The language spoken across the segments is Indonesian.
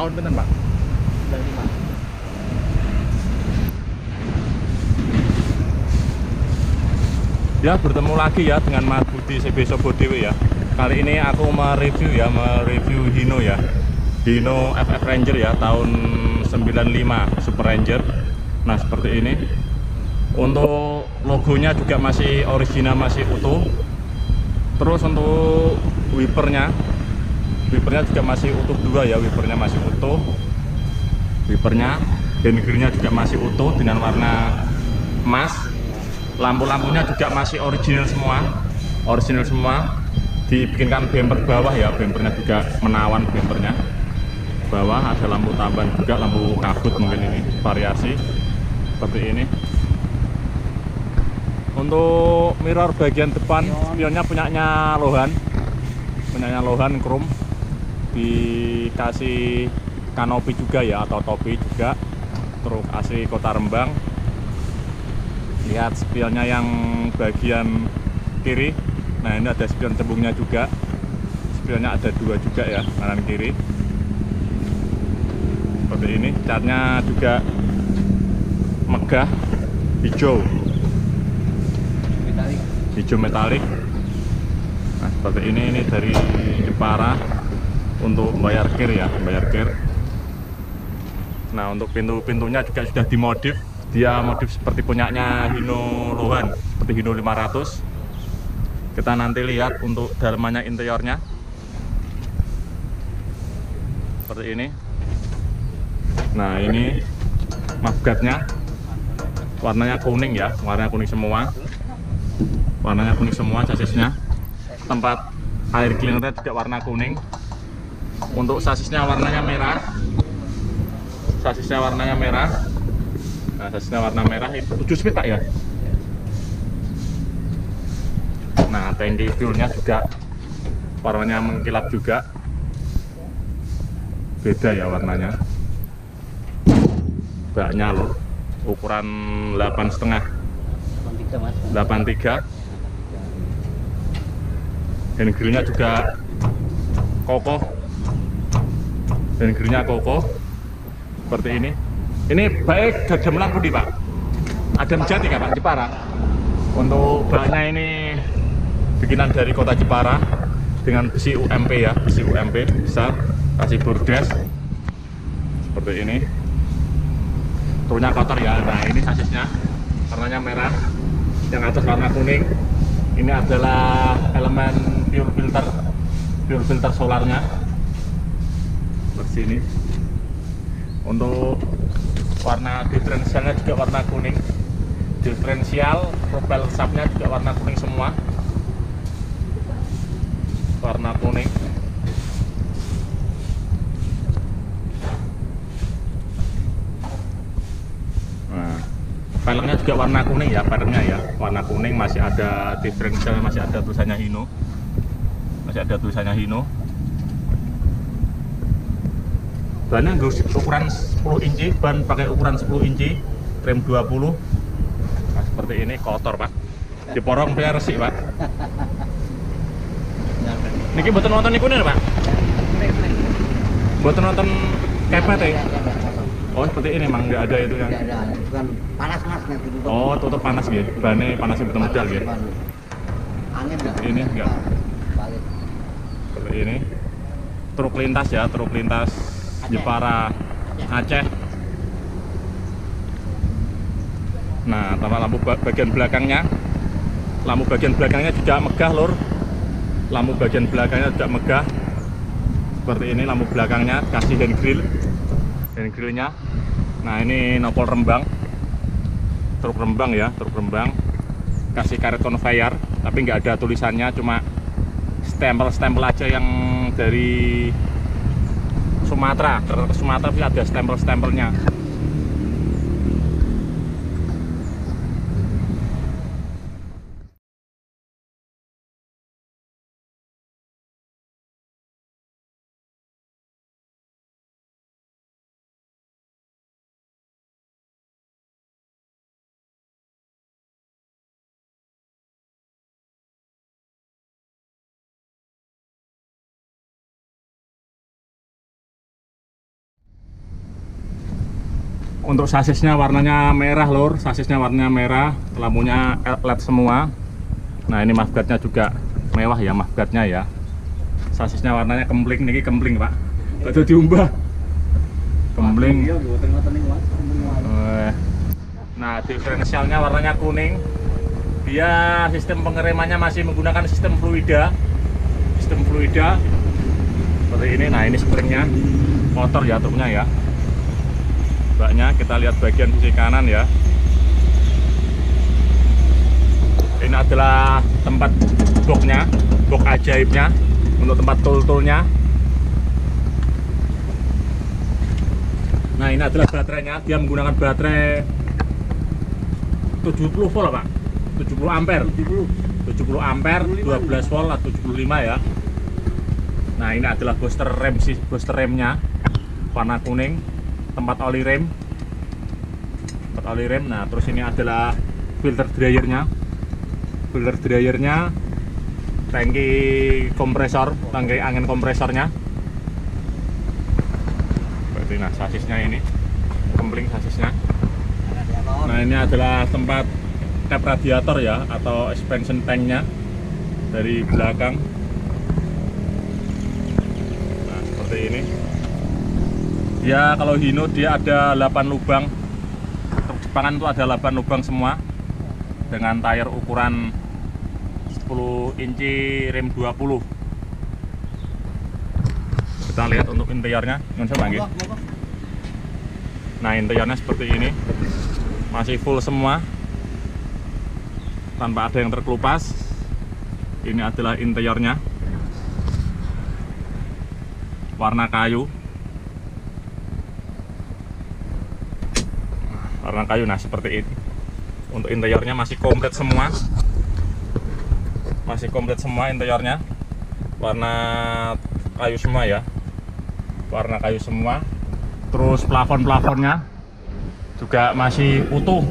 tahun pinten Pak? 95 Ya bertemu lagi ya dengan Mas Budi CB Sobo Dewi ya. Kali ini aku mereview ya, mereview Hino ya. Hino FF Ranger ya tahun 95 Super Ranger. Nah seperti ini. Untuk logonya juga masih original, masih utuh. Terus untuk wipernya Wipernya juga masih utuh dua ya, wipernya masih utuh. Wipernya dan grillnya juga masih utuh dengan warna emas. Lampu-lampunya juga masih original semua original semua. Dibikinkan bumper bawah ya bumpernya juga menawan bumpernya. Bawah ada lampu tambahan juga lampu kabut mungkin ini variasi seperti ini. Untuk mirror bagian depan spionnya punyanya Lohan. Punyanya Lohan Chrome dikasih kanopi juga ya atau topi juga. Truk asli kota Rembang. Lihat spionnya yang bagian kiri. Nah ini ada spion cembungnya juga. Spionnya ada dua juga ya kanan kiri. Seperti ini catnya juga megah hijau. Metalik. Hijau metalik. Nah seperti ini ini dari Jepara untuk bayar kir ya bayar kir. Nah untuk pintu-pintunya juga sudah dimodif. Dia modif seperti punyanya Hino Lohan seperti Hino 500 kita nanti lihat untuk dalamannya interiornya. Seperti ini. Nah ini mafgatnya warnanya kuning ya warnanya kuning semua. Warnanya kuning semua sasisnya tempat air cleanernya juga warna kuning untuk sasisnya warnanya merah. Sasisnya warnanya merah. Nah sasisnya warna merah itu 7 speed pak ya? Nah tangki fuelnya juga warnanya mengkilap juga. Beda ya warnanya. Baknya loh. Ukuran 8 setengah. 83 mas 83 dan grillnya juga kokoh dan grillnya kokoh seperti ini. Ini baik gamelan putih pak. Adam Jati nggak pak Jepara? Untuk baknya ini bikinan dari kota Jepara dengan besi UMP ya besi UMP besar kasih bordes. Seperti ini. Truknya kotor ya. Nah ini sasisnya. Warnanya merah. Yang atas warna kuning. Ini adalah elemen pure filter pure filter solarnya seperti ini. Untuk warna diferensialnya juga warna kuning. Diferensial profile subnya juga warna kuning semua. Warna kuning. Nah peleknya juga warna kuning ya peleknya ya. Warna kuning masih ada diferensial masih ada tulisannya Hino. Masih ada tulisannya Hino bannya nggak ukuran 10 inci ban pakai ukuran 10 inci rem 20 nah seperti ini kotor pak. Diporong biar resik pak. Niki buatan nonton niku nih pak? Buatan nonton kepet ya? Oh seperti ini emang nggak ada itu yang Tidak ada, bukan panas mas nanti oh tutup panas gitu bannya panasnya betul modal gitu Angin enggak? Ini enggak. Balik. seperti ini. Truk lintas ya truk lintas. Jepara Aceh. Nah tambah lampu ba- bagian belakangnya. Lampu bagian belakangnya juga megah lur. Lampu bagian belakangnya juga megah. Seperti ini lampu belakangnya kasih hand grill. Hand grillnya. Nah ini nopol rembang. Truk rembang ya truk rembang. Kasih karet conveyor tapi nggak ada tulisannya cuma stempel-stempel aja yang dari Sumatera. Ke Sumatera ada stempel-stempelnya untuk sasisnya warnanya merah lur. Sasisnya warnanya merah. Lampunya LED semua. Nah ini mafgatnya juga mewah ya mafgatnya ya. Sasisnya warnanya kempling. Ini kempling pak. Itu diumbah. Kempling. Iya, Nah, diferensialnya warnanya kuning. Dia sistem pengeremannya masih menggunakan sistem fluida. Sistem fluida. Seperti ini. Nah, ini springnya. Motor ya truknya ya. Kita lihat bagian sisi kanan ya. Ini adalah tempat boxnya, box ajaibnya untuk tempat tool-toolnya. Nah ini adalah baterainya, dia menggunakan baterai 70 volt pak. 70 ampere. 70 ampere 12 volt atau 75 ya. Nah ini adalah booster rem sih booster remnya. Warna kuning tempat oli rem. Tempat oli rem. Nah terus ini adalah filter dryernya. Filter dryernya tangki kompresor tangki angin kompresornya. Berarti nah sasisnya ini. Kempling sasisnya. Nah ini adalah tempat tap radiator ya atau expansion tanknya dari belakang. Nah seperti ini ya kalau Hino dia ada 8 lubang. Truk Jepangan itu ada 8 lubang semua. Dengan tayar ukuran 10 inci rim 20 kita lihat untuk interiornya. Nah interiornya seperti ini. Masih full semua. Tanpa ada yang terkelupas. Ini adalah interiornya. Warna kayu Warna kayu. Nah seperti ini. Untuk interiornya masih komplit semua. Masih komplit semua interiornya. Warna kayu semua ya. Warna kayu semua. Terus plafon-plafonnya juga masih utuh.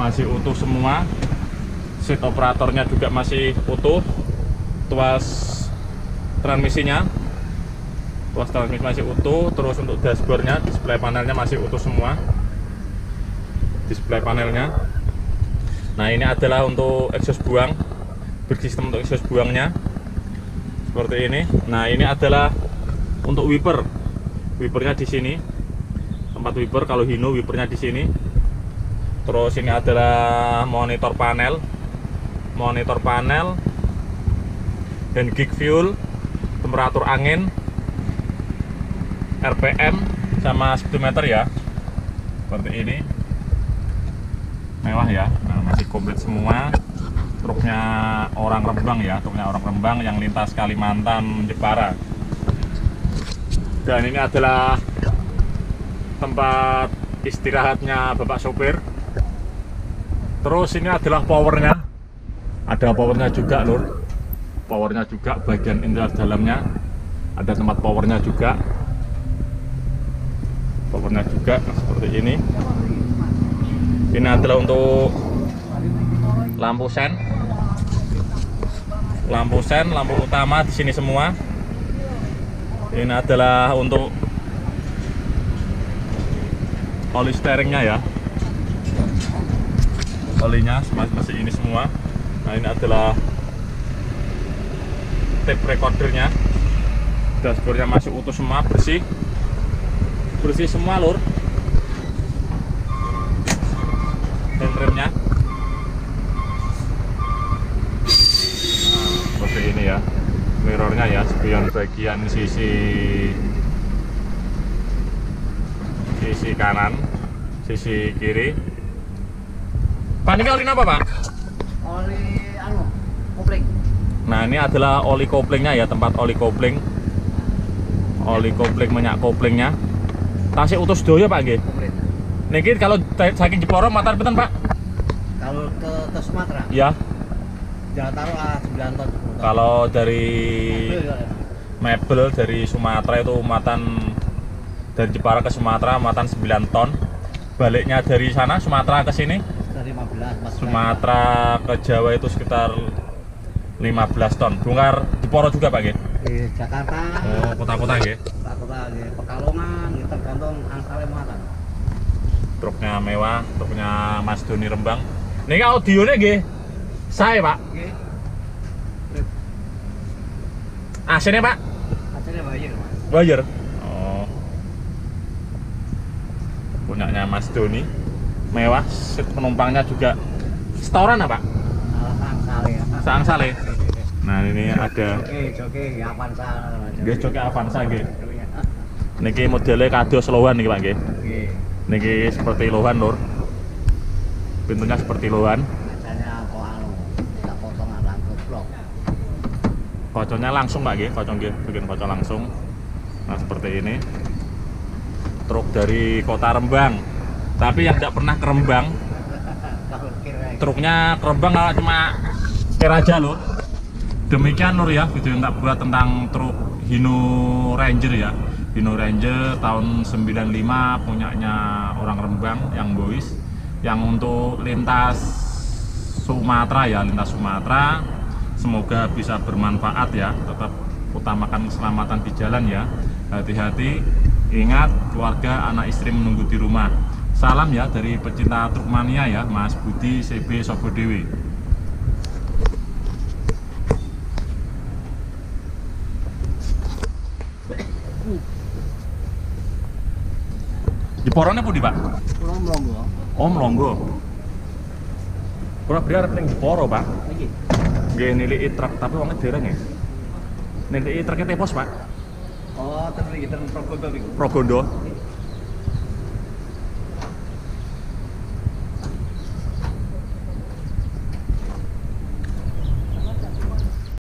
Masih utuh semua. Seat operatornya juga masih utuh. Tuas transmisinya. Tuas transmisi masih utuh. Terus untuk dashboardnya display panelnya masih utuh semua display panelnya. Nah ini adalah untuk exhaust buang bersistem untuk exhaust buangnya. Seperti ini. Nah ini adalah untuk wiper. Wipernya di sini. Tempat wiper kalau Hino wipernya di sini. Terus ini adalah monitor panel. Monitor panel. Dan gig fuel temperatur angin RPM sama speedometer ya. Seperti ini mewah ya. Nah, masih komplit semua. Truknya orang Rembang ya truknya orang Rembang yang lintas Kalimantan Jepara. Dan ini adalah tempat istirahatnya bapak sopir. Terus ini adalah powernya. Ada powernya juga lur. Powernya juga bagian interior dalamnya. Ada tempat powernya juga. Powernya juga seperti ini ini adalah untuk lampu sen. Lampu sen lampu utama di sini semua. Ini adalah untuk oli steeringnya ya. Olinya masih, ini semua. Nah ini adalah tape recordernya. Dashboardnya masih utuh semua bersih. Bersih semua lur handremnya nah, seperti ini ya mirrornya ya spion bagian sisi sisi kanan sisi kiri. Pak ini oli apa Pak? Oli anu, kopling. Nah ini adalah oli koplingnya ya tempat oli kopling. Oli kopling minyak koplingnya. Tasik utus doya Pak nggih? Niki kalau saking Jepara matar pinten Pak Kalau ke, ke Sumatera, ya. Jangan taruh ah 9 ton. 10 ton. kalau dari ya, mebel dari Sumatera itu muatan dari Jepara ke Sumatera muatan 9 ton. Baliknya dari sana Sumatera ke sini? Dari 15 mas. Sumatera ke Jawa itu sekitar 15 ton. Bongkar Jepara juga Pak nggih Di Jakarta, oh kota-kota nggih Pak Kota, di Pekalongan, di tergantung angkanya muatan. truknya mewah truknya Mas Doni Rembang ini audionya nggih saya pak. AC-nya pak Hasilnya bayar, Mas. bayar oh punyanya Mas Doni mewah seat penumpangnya juga setoran apa ya. Saang sale nah ini ada ya Avanza. Nggih, joki Avanza, nggih. niki modelnya kados lohan nih pak nggih Oke. niki seperti lohan lur pintunya seperti Biasanya kok anu, tak langsung blok. kocoknya langsung pak nggih kocok nggih bikin kocok langsung. Nah seperti ini. Truk dari kota Rembang. Tapi yang tidak pernah ke Rembang. Truknya ke Rembang kalau cuma kira aja loh. Demikian Nur ya video yang tak buat tentang truk Hino Ranger ya. Hino Ranger tahun 95 punyanya orang Rembang yang boys yang untuk lintas Sumatera ya lintas Sumatera semoga bisa bermanfaat ya tetap utamakan keselamatan di jalan ya hati-hati ingat keluarga anak istri menunggu di rumah salam ya dari pecinta truk mania ya Mas Budi CB Sobodewi Jeporone pudi Pak? pulang melonggo. Oh Melonggo. Kula beli arep ning Jeporo Pak. Lagi. Nggih nilai truk tapi wongnya dereng ya. Nilai truknya tepos Pak. Oh, terus lagi terus Progondo. Progondo.